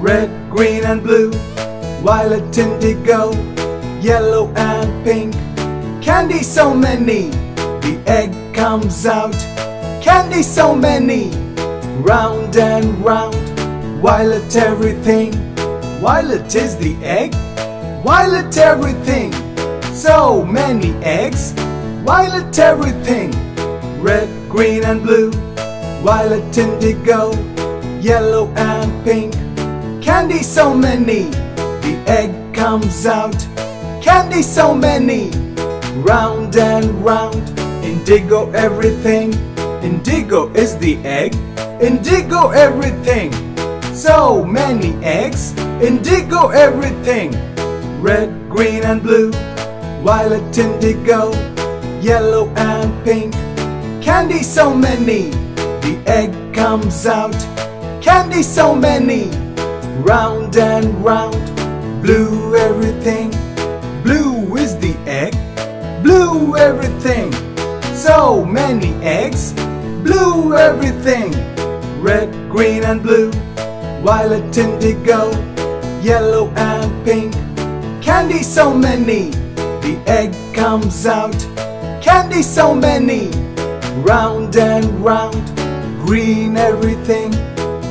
Red, green and blue, violet, indigo, yellow and pink. Candy so many, the egg comes out. Candy so many, round and round. Violet everything, violet is the egg. Violet everything, so many eggs. Violet everything, red, green and blue, violet, indigo, yellow and pink. Candy so many, the egg comes out. Candy so many, round and round. Indigo everything, indigo is the egg. Indigo everything, so many eggs. Indigo everything, red, green and blue, violet, indigo, yellow and pink. Candy so many, the egg comes out. Candy so many, round and round. Blue everything, blue is the egg. Blue everything, so many eggs. Blue everything, red, green and blue, violet, indigo, yellow and pink. Candy so many, the egg comes out. Candy so many, round and round. Green everything,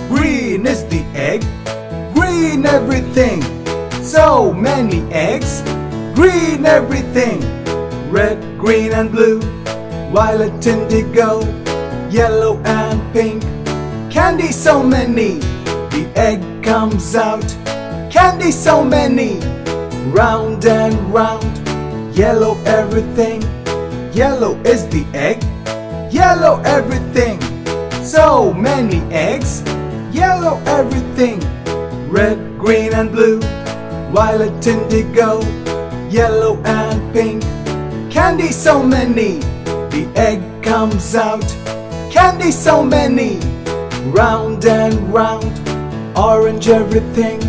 green is the egg. Green everything, so many eggs. Green everything, red, green and blue, violet, indigo, yellow and pink. Candy so many, the egg comes out. Candy so many, round and round. Yellow everything, yellow is the egg. Yellow everything, so many eggs. Yellow everything, red, green and blue, violet, indigo, yellow and pink. Candy so many, the egg comes out. Candy so many, round and round. Orange everything,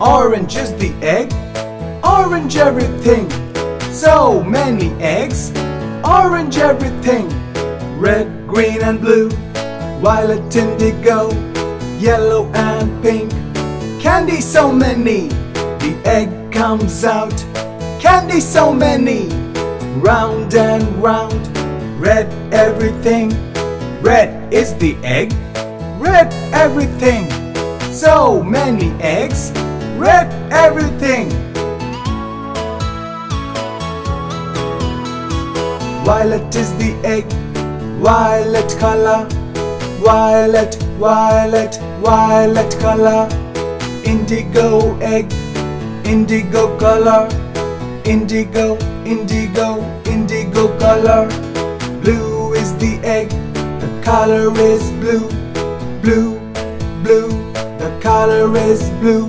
orange is the egg. Orange everything, so many eggs. Orange everything, red, green and blue, violet, indigo, yellow and pink. Candy so many, the egg comes out. Candy so many, round and round. Red everything, red is the egg. Red everything, so many eggs. Red everything. Violet is the egg, violet color. Violet, violet, violet color. Indigo egg, indigo color. Indigo, indigo, indigo color. Blue is the egg, the color is blue. Blue, blue, the color is blue.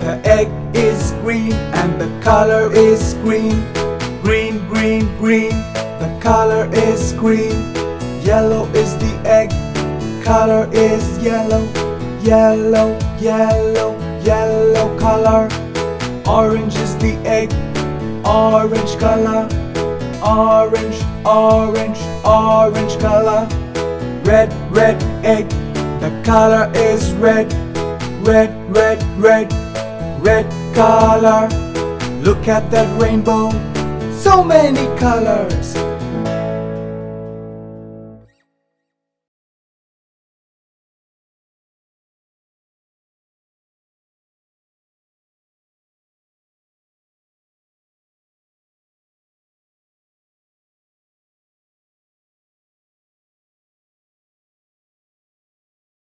The egg is green and the color is green. Green, green, green, the color is green. Yellow is the egg, color is yellow. Yellow, yellow, yellow color. Orange is the egg, orange color. Orange, orange, orange color. Red, red egg, the color is red. Red, red, red, red color. Look at that rainbow, so many colors.